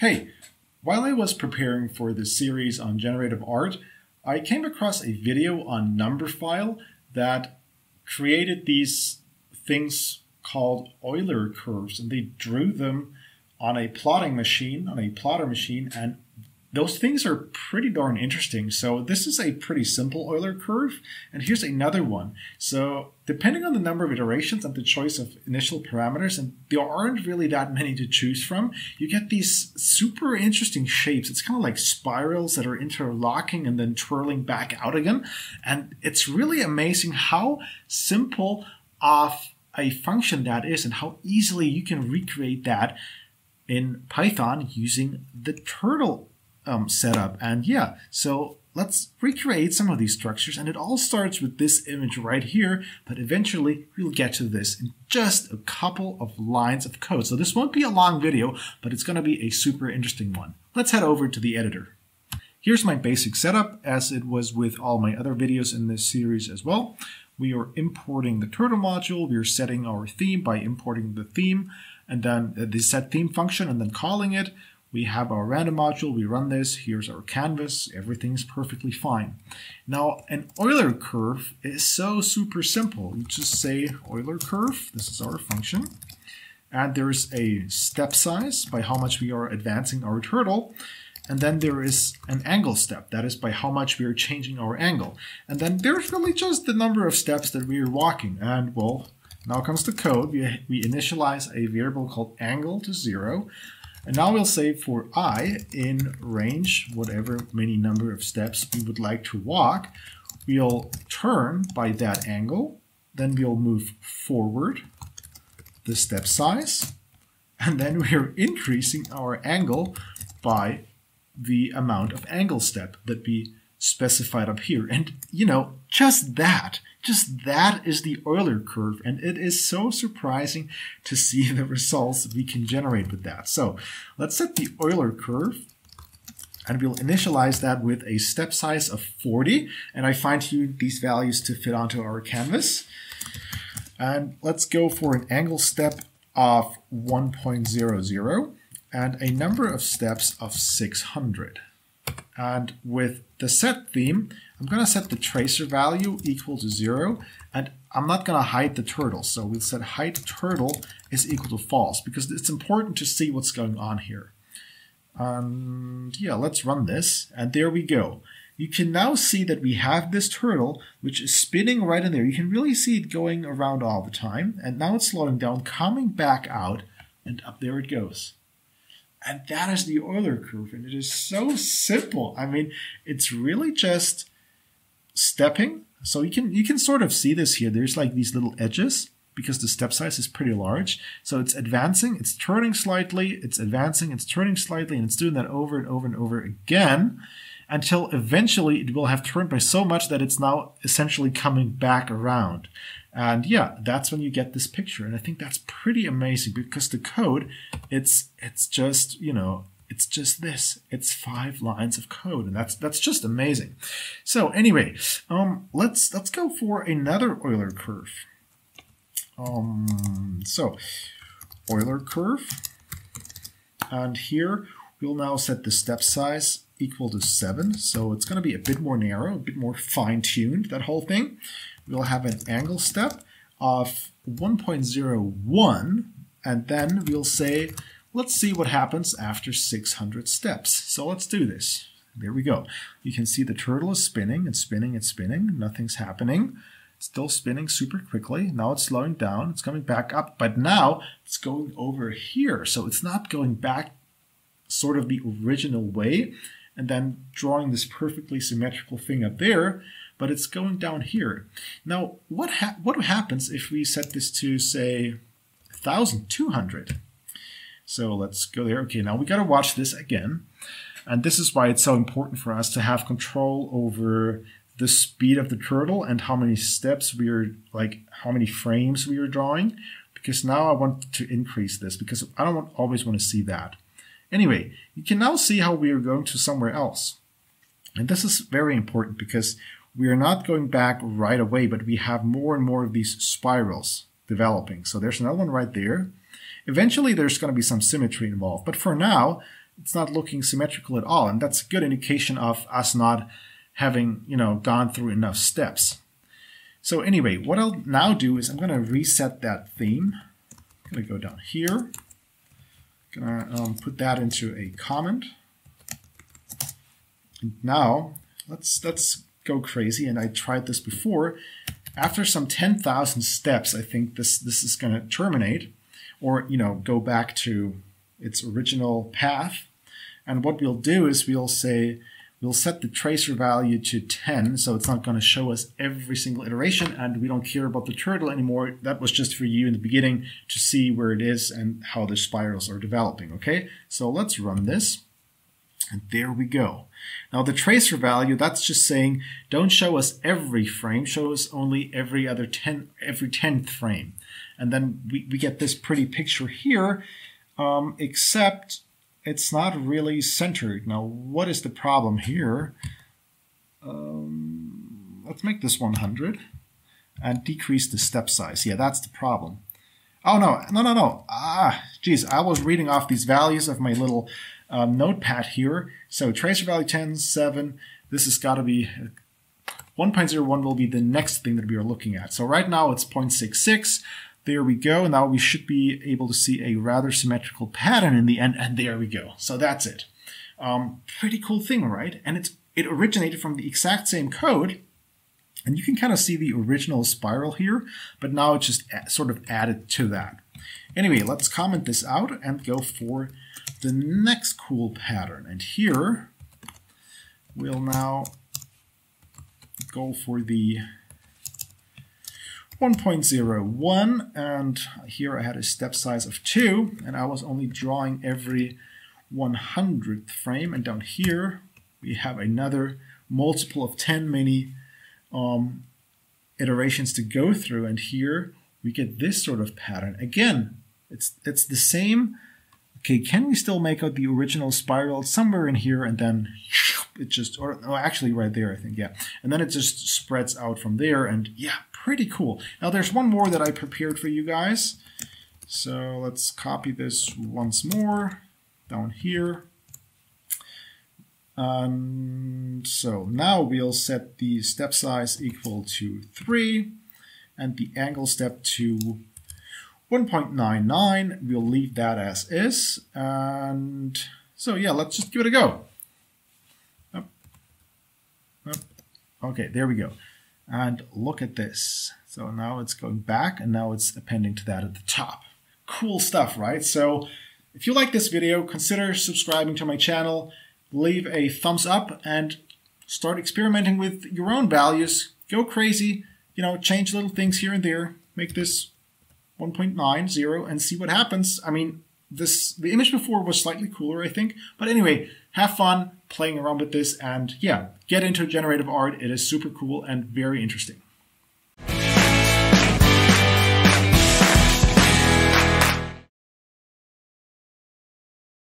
Hey, while I was preparing for this series on generative art, I came across a video on Numberphile that created these things called Euler curves, and they drew them on a plotting machine, on a plotter machine, and those things are pretty darn interesting. So this is a pretty simple Euler curve, and here's another one. So depending on the number of iterations and the choice of initial parameters, and there aren't really that many to choose from, you get these super interesting shapes. It's kind of like spirals that are interlocking and then twirling back out again. And it's really amazing how simple of a function that is and how easily you can recreate that in Python using the turtle um, setup. And yeah, so let's recreate some of these structures. And it all starts with this image right here, but eventually we'll get to this in just a couple of lines of code. So this won't be a long video, but it's going to be a super interesting one. Let's head over to the editor. Here's my basic setup as it was with all my other videos in this series as well. We are importing the turtle module. We are setting our theme by importing the theme and then the set theme function and then calling it. We have our random module, we run this, here's our canvas, everything's perfectly fine. Now, an Euler curve is so super simple. You just say Euler curve, this is our function, and there's a step size by how much we are advancing our turtle, and then there is an angle step, that is by how much we are changing our angle. And then there's really just the number of steps that we are walking, and well, now comes the code. We, we initialize a variable called angle to zero, and now we'll say for i in range, whatever many number of steps we would like to walk, we'll turn by that angle, then we'll move forward the step size, and then we're increasing our angle by the amount of angle step that we specified up here. And, you know, just that just that is the Euler curve, and it is so surprising to see the results we can generate with that. So let's set the Euler curve, and we'll initialize that with a step size of 40, and I fine-tuned these values to fit onto our canvas. And let's go for an angle step of 1.00 and a number of steps of 600. And with the set theme, I'm going to set the tracer value equal to zero, and I'm not going to hide the turtle. So we'll set hide turtle is equal to false because it's important to see what's going on here. And yeah, let's run this. And there we go. You can now see that we have this turtle, which is spinning right in there. You can really see it going around all the time. And now it's slowing down, coming back out, and up there it goes. And that is the Euler curve. And it is so simple. I mean, it's really just stepping. So you can you can sort of see this here. There's like these little edges because the step size is pretty large. So it's advancing, it's turning slightly, it's advancing, it's turning slightly, and it's doing that over and over and over again until eventually it will have turned by so much that it's now essentially coming back around. And yeah, that's when you get this picture. And I think that's pretty amazing because the code, it's it's just, you know, it's just this. It's five lines of code, and that's that's just amazing. So anyway, um, let's let's go for another Euler curve. Um, so Euler curve, and here we'll now set the step size equal to seven. So it's going to be a bit more narrow, a bit more fine-tuned. That whole thing. We'll have an angle step of 1.01, and then we'll say Let's see what happens after 600 steps. So let's do this. There we go. You can see the turtle is spinning and spinning and spinning. Nothing's happening. Still spinning super quickly. Now it's slowing down. It's coming back up. But now it's going over here. So it's not going back sort of the original way and then drawing this perfectly symmetrical thing up there, but it's going down here. Now, what, ha what happens if we set this to, say, 1,200? So let's go there. Okay, now we got to watch this again. And this is why it's so important for us to have control over the speed of the turtle and how many steps we are, like how many frames we are drawing. Because now I want to increase this because I don't want, always want to see that. Anyway, you can now see how we are going to somewhere else. And this is very important because we are not going back right away, but we have more and more of these spirals developing. So there's another one right there. Eventually, there's going to be some symmetry involved, but for now, it's not looking symmetrical at all. And that's a good indication of us not having, you know, gone through enough steps. So anyway, what I'll now do is I'm going to reset that theme. I'm going to go down here. To um, put that into a comment. And now let's let's go crazy. And I tried this before. After some 10,000 steps, I think this this is going to terminate, or you know, go back to its original path. And what we'll do is we'll say we'll set the tracer value to 10, so it's not going to show us every single iteration, and we don't care about the turtle anymore. That was just for you in the beginning to see where it is and how the spirals are developing, okay? So let's run this, and there we go. Now the tracer value, that's just saying don't show us every frame, show us only every other 10, every 10th frame. And then we, we get this pretty picture here, um, except it's not really centered. Now, what is the problem here? Um, let's make this 100 and decrease the step size. Yeah, that's the problem. Oh, no, no, no, no. Ah, geez, I was reading off these values of my little um, notepad here. So tracer value 10, 7. This has got to be 1.01 will be the next thing that we are looking at. So right now it's 0.66. There we go. Now we should be able to see a rather symmetrical pattern in the end, and there we go. So that's it. Um, pretty cool thing, right? And it's it originated from the exact same code, and you can kind of see the original spiral here, but now it's just sort of added to that. Anyway, let's comment this out and go for the next cool pattern. And here, we'll now go for the 1.01 and here I had a step size of 2 and I was only drawing every 100th frame. And down here we have another multiple of 10 many um, iterations to go through. And here we get this sort of pattern. Again it's it's the same. Okay can we still make out the original spiral somewhere in here? And then it just or oh, actually right there I think yeah. And then it just spreads out from there. And yeah pretty cool. Now there's one more that I prepared for you guys. So let's copy this once more down here. And so now we'll set the step size equal to 3 and the angle step to 1.99. We'll leave that as is. And so yeah, let's just give it a go. Okay, there we go. And look at this. So now it's going back and now it's appending to that at the top. Cool stuff, right? So if you like this video, consider subscribing to my channel, leave a thumbs up and start experimenting with your own values. Go crazy, you know, change little things here and there. Make this 1.90 and see what happens. I mean, this the image before was slightly cooler, I think. But anyway, have fun playing around with this and yeah, get into generative art. It is super cool and very interesting.